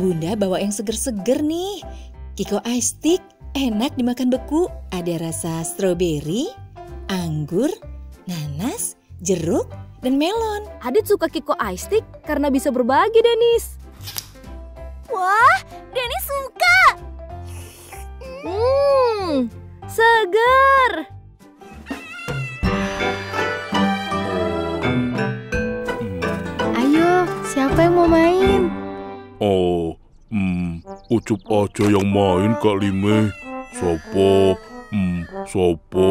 Bunda bawa yang seger-seger nih. Kiko Ice Stick enak dimakan beku. Ada rasa stroberi, anggur, nanas, jeruk, dan melon. Adit suka Kiko Ice Stick karena bisa berbagi, Denis. Wah, Denis suka. Hmm, segar. Ucup aja yang main Kak Lime. Sopo, hmm, sopo.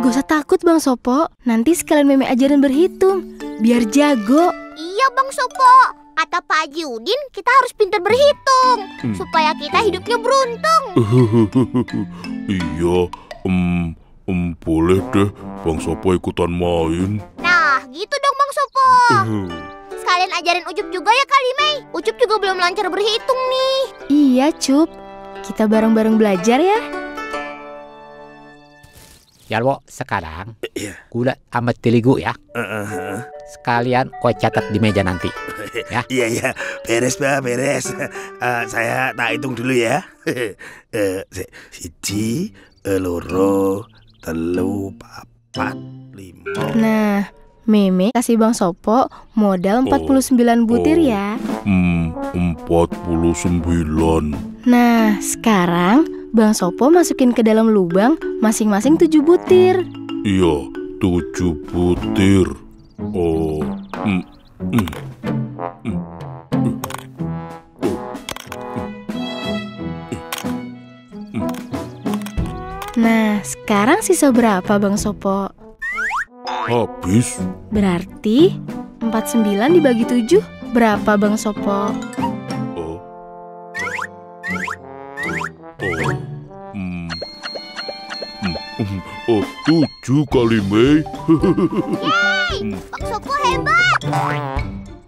Gak usah takut Bang Sopo, nanti sekalian Meme ajarin berhitung, biar jago. Iya Bang Sopo, kata Pak Haji Udin kita harus pintar berhitung Hmm. supaya kita hidupnya beruntung. iya, hmm, hmm, boleh deh Bang Sopo ikutan main. Nah, gitu dong Bang Sopo. Sekalian ajarin Ucup juga ya kali Mei. Ucup juga belum lancar berhitung nih. Iya, Cup. Kita bareng-bareng belajar ya. Yarwo sekarang Iya. gula sama teligu ya. Heeh. Sekalian kau catat di meja nanti. Ya. Iya iya, beres bah beres. Eh, saya tak hitung dulu ya. Eh, si- siji, eh, loro, telu, papat, lima. Nah, Meme kasih Bang Sopo modal 49 butir oh. ya. Hmm, 49. Nah, sekarang Bang Sopo masukin ke dalam lubang masing-masing 7 butir. Iya, tujuh butir. Oh, hmm, hmm, hmm, hmm, Nah, sekarang sisa berapa Bang Sopo? Habis. Berarti 49 dibagi 7 berapa Bang Sopo? Oh, oh, hmm, hmm, hmm, oh, tujuh kali Mei. Bang Sopo hebat.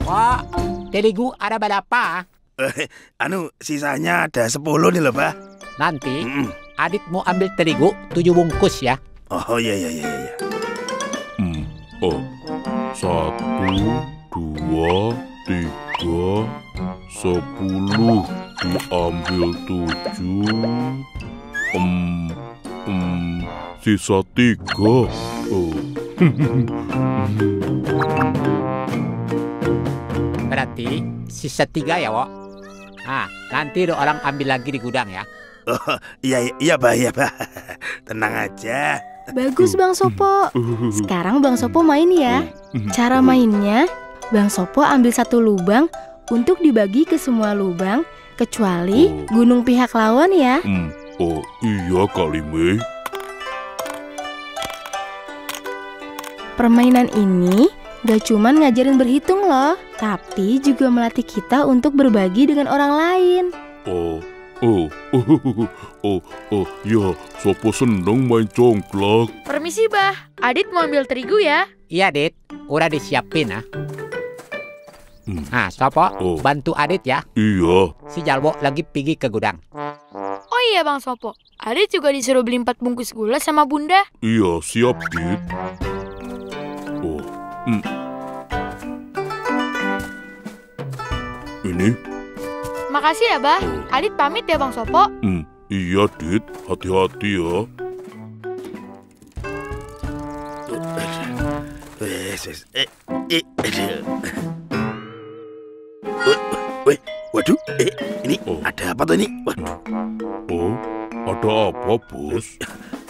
Wah, teligu ada berapa? Eh, anu sisanya ada 10 nih loh, Pak. Nanti Mm-mm. Adit mau ambil terigu tujuh bungkus ya. Oh iya iya iya oh, satu, dua, tiga, sepuluh, diambil tujuh, em, em, sisa tiga. Oh, Berarti sisa tiga ya, Wo. Nah, nanti ada orang ambil lagi di gudang ya. Oh, iya iya, iya, Pak, iya, Pak. Tenang aja. Bagus Bang Sopo. Sekarang Bang Sopo main ya. Cara mainnya, Bang Sopo ambil satu lubang untuk dibagi ke semua lubang kecuali Oh. gunung pihak lawan ya. hmm, oh iya kali Mei. Permainan ini gak cuman ngajarin berhitung loh, tapi juga melatih kita untuk berbagi dengan orang lain. Oh, oh, oh, oh, oh, ya, Sopo seneng main congklak. Permisi, Bah. Adit mau ambil terigu ya. Iya, Adit. Udah disiapin ah. Hmm. Nah, Sopo, Oh. bantu Adit ya. Iya, Si Jalwo lagi pergi ke gudang. Oh iya, Bang Sopo. Adit juga disuruh beli 4 bungkus gula sama Bunda. iya siap, Dit. Oh, hmm. Ini, Makasih ya, Bah. Adit pamit ya, Bang Sopo. hmm, iya, Dit. Hati-hati ya. Eh, eh, Weh, waduh, eh, ini Oh. ada apa tuh ini? Wah, Oh, ada apa, Bos?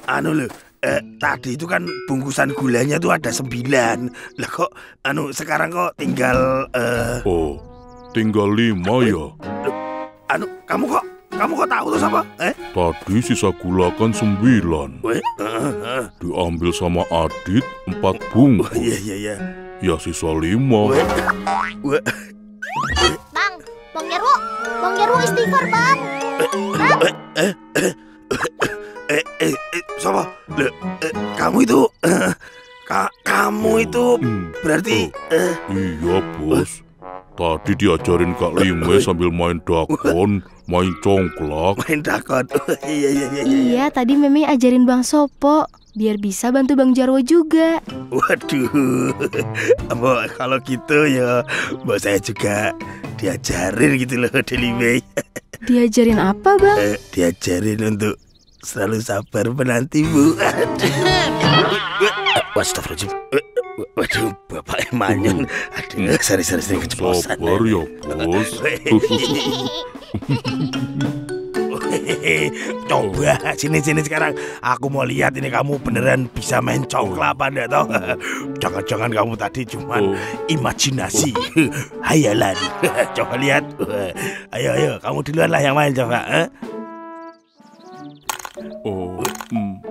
anu loh, eh, tadi itu kan bungkusan gulanya tuh ada sembilan. Lah kok, anu sekarang kok tinggal, eh, Oh, tinggal lima ya. Anu kamu kok, kamu kok tahu tuh sama? Eh, Tadi sisa gula kan sembilan. weh, eh, eh, Diambil sama Adit empat oh, bungkus. iya iya iya. Ya sisa lima. Weh, weh, Bang, Bang Jarwo, Bang Jarwo istighfar, Bang. eh, eh, eh, sama, Loh, eh, kamu itu, eh, ka, kamu itu Hmm, berarti, eh, Iya bos Tadi diajarin Kak Lime sambil main dakon Main congklak main dakon. iya iya iya iya. Iya, tadi Meme ajarin Bang Sopo. biar bisa bantu Bang Jarwo juga. Waduh, Mbak kalau gitu ya Mbak saya juga diajarin gitu loh Deli May. Diajarin apa, Bang? Eh, diajarin untuk selalu sabar menanti Bu. Astagfirullahaladzim. Waduh, Bapak Emanyon. Aduh, sari-sari sering keceplosan. Sabar ya, Bos. Coba sini-sini sekarang Aku mau lihat ini kamu beneran bisa main congklak apa enggak toh Jangan-jangan kamu tadi cuman Oh. imajinasi Hayalan Coba lihat Ayo ayo kamu duluan lah yang main coba eh?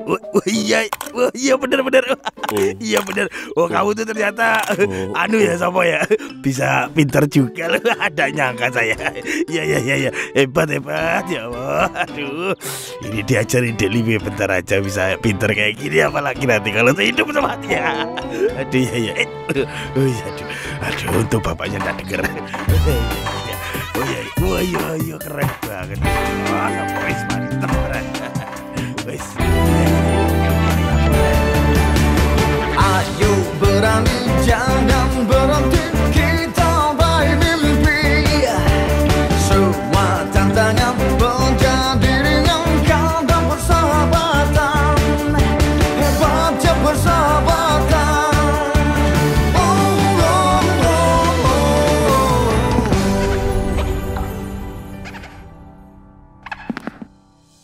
Oh, oh, iya, oh, iya bener bener. Oh. Iya bener. Oh kamu tuh ternyata Oh. Anu ya Sopo ya? Bisa pinter juga loh Ada nyangka saya. Iya iya iya iya. Hebat hebat Ya Allah. Aduh. Ini diajarin Deli bentar aja bisa pinter kayak gini Apalagi nanti kalau saya hidup sama dia. Aduh iya iya. Oh iya aduh. Aduh untuk bapaknya nggak denger. Oh iya iya. Oh iya iya keren banget. Wah wis mantep keren Wis but I